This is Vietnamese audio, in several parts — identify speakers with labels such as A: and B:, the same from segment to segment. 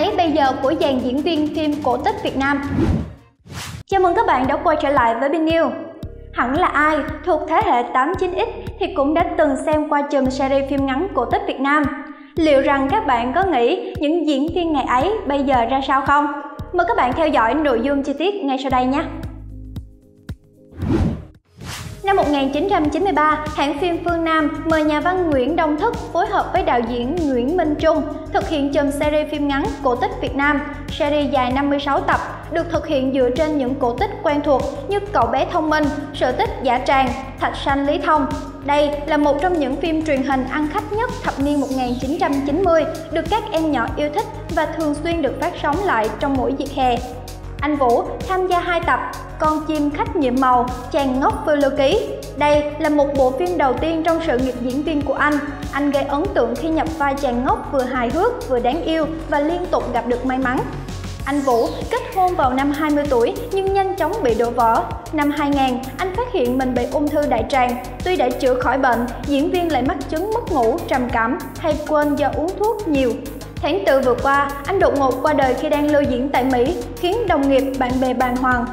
A: ấy bây giờ của dàn diễn viên phim cổ tích Việt Nam. Chào mừng các bạn đã quay trở lại với Bin News. Hẳn là ai thuộc thế hệ 89X thì cũng đã từng xem qua chùm series phim ngắn cổ tích Việt Nam. Liệu rằng các bạn có nghĩ những diễn viên ngày ấy bây giờ ra sao không? Mời các bạn theo dõi nội dung chi tiết ngay sau đây nhé! Năm 1993, hãng phim Phương Nam mời nhà văn Nguyễn Đông Thức phối hợp với đạo diễn Nguyễn Minh Trung thực hiện chùm series phim ngắn cổ tích Việt Nam. Series dài 56 tập, được thực hiện dựa trên những cổ tích quen thuộc như Cậu bé thông minh, Sự tích giả tràng, Thạch sanh Lý Thông. Đây là một trong những phim truyền hình ăn khách nhất thập niên 1990, được các em nhỏ yêu thích và thường xuyên được phát sóng lại trong mỗi dịp hè. Anh Vũ tham gia hai tập con chim khách nhiệm màu, Chàng ngốc phiêu lưu ký. Đây là một bộ phim đầu tiên trong sự nghiệp diễn viên của anh. Anh gây ấn tượng khi nhập vai chàng ngốc vừa hài hước, vừa đáng yêu và liên tục gặp được may mắn. Anh Vũ kết hôn vào năm 20 tuổi nhưng nhanh chóng bị đổ vỡ. Năm 2000, anh phát hiện mình bị ung thư đại tràng. Tuy đã chữa khỏi bệnh, diễn viên lại mắc chứng mất ngủ, trầm cảm hay quên do uống thuốc nhiều. Tháng 4 vừa qua, anh đột ngột qua đời khi đang lưu diễn tại Mỹ, khiến đồng nghiệp, bạn bè bàng hoàng.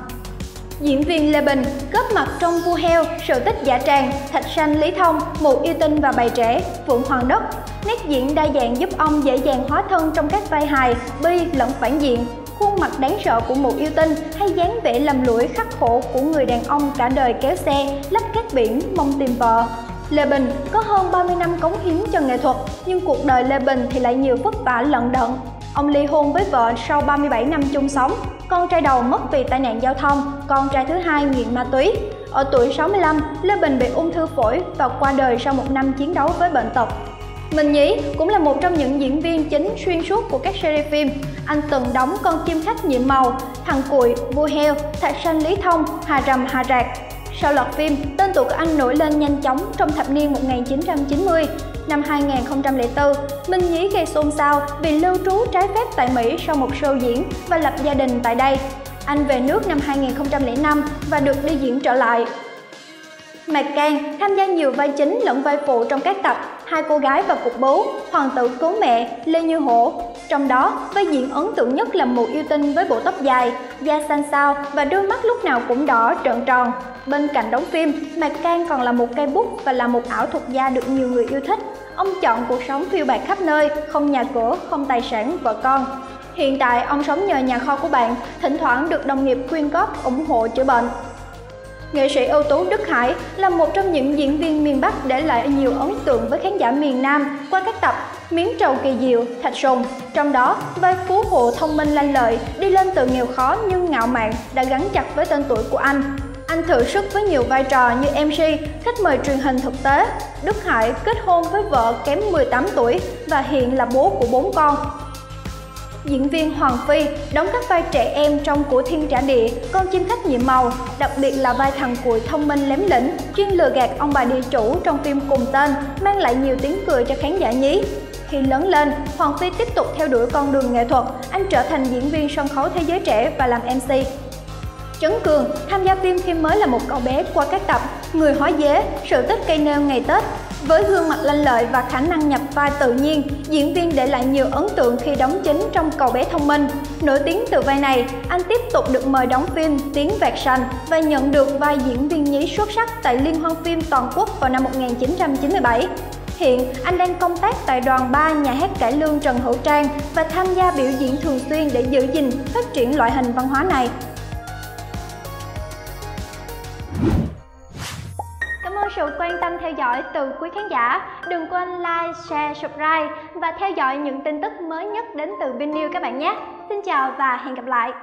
A: Diễn viên Lê Bình góp mặt trong Vua Heo, Sự tích giả tràng, Thạch Sanh Lý Thông, Một yêu tinh và bài trẻ, Phượng Hoàng Đất. Nét diễn đa dạng giúp ông dễ dàng hóa thân trong các vai hài, bi lẫn phản diện. Khuôn mặt đáng sợ của một yêu tinh hay dáng vẻ lầm lũi khắc khổ của người đàn ông cả đời kéo xe, lấp các biển, mong tìm vợ, Lê Bình có hơn 30 năm cống hiến cho nghệ thuật, nhưng cuộc đời Lê Bình thì lại nhiều vất vả lận đận. Ông ly hôn với vợ sau 37 năm chung sống, con trai đầu mất vì tai nạn giao thông, con trai thứ hai nghiện ma túy. Ở tuổi 65, Lê Bình bị ung thư phổi và qua đời sau một năm chiến đấu với bệnh tật. Minh Nhí cũng là một trong những diễn viên chính xuyên suốt của các series phim. Anh từng đóng con chim khách nhiệm màu, thằng cụi, vua heo, thạch sanh lý thông, hà rầm hà rạc, sau loạt phim, tên tuổi của anh nổi lên nhanh chóng trong thập niên 1990. Năm 2004, Minh Nhí gây xôn xao vì lưu trú trái phép tại Mỹ sau một show diễn và lập gia đình tại đây. Anh về nước năm 2005 và được đi diễn trở lại. Mạc Cang tham gia nhiều vai chính lẫn vai phụ trong các tập Hai cô gái và cục bố, Hoàng tử cứu mẹ, Lê Như Hổ. Trong đó, vai diễn ấn tượng nhất là một yêu tinh với bộ tóc dài, da xanh xao và đôi mắt lúc nào cũng đỏ trợn tròn. Bên cạnh đóng phim, Mạc Cang còn là một cây bút và là một ảo thuật gia được nhiều người yêu thích. Ông chọn cuộc sống phiêu bạt khắp nơi, không nhà cửa, không tài sản, vợ con. Hiện tại, ông sống nhờ nhà kho của bạn, thỉnh thoảng được đồng nghiệp quyên góp ủng hộ chữa bệnh. Nghệ sĩ ưu tú Đức Hải là một trong những diễn viên miền Bắc để lại nhiều ấn tượng với khán giả miền Nam qua các tập Miếng trầu kỳ diệu, Thạch Sùng. Trong đó, vai phú hộ thông minh lanh lợi, đi lên từ nghèo khó nhưng ngạo mạn đã gắn chặt với tên tuổi của anh. Anh thử sức với nhiều vai trò như MC, khách mời truyền hình thực tế. Đức Hải kết hôn với vợ kém 18 tuổi và hiện là bố của bốn con. Diễn viên Hoàng Phi đóng các vai trẻ em trong Của Thiên Trả Địa, Con chim khách nhiệm màu, đặc biệt là vai thằng cuội thông minh lém lĩnh, chuyên lừa gạt ông bà địa chủ trong phim cùng tên, mang lại nhiều tiếng cười cho khán giả nhí. Khi lớn lên, Hoàng Phi tiếp tục theo đuổi con đường nghệ thuật, anh trở thành diễn viên sân khấu thế giới trẻ và làm MC. Trấn Cường tham gia phim khi mới là một cậu bé qua các tập Người hóa dế, Sự tích cây nêu ngày Tết. Với gương mặt lanh lợi và khả năng nhập vai tự nhiên, diễn viên để lại nhiều ấn tượng khi đóng chính trong Cậu bé thông minh. Nổi tiếng từ vai này, anh tiếp tục được mời đóng phim Tiếng vẹt Sành và nhận được vai diễn viên nhí xuất sắc tại Liên hoan phim toàn quốc vào năm 1997. Hiện, anh đang công tác tại đoàn 3 nhà hát cải lương Trần Hữu Trang và tham gia biểu diễn thường xuyên để giữ gìn, phát triển loại hình văn hóa này. Sự quan tâm theo dõi từ quý khán giả. Đừng quên like, share, subscribe và theo dõi những tin tức mới nhất đến từ Vin News các bạn nhé. Xin chào và hẹn gặp lại.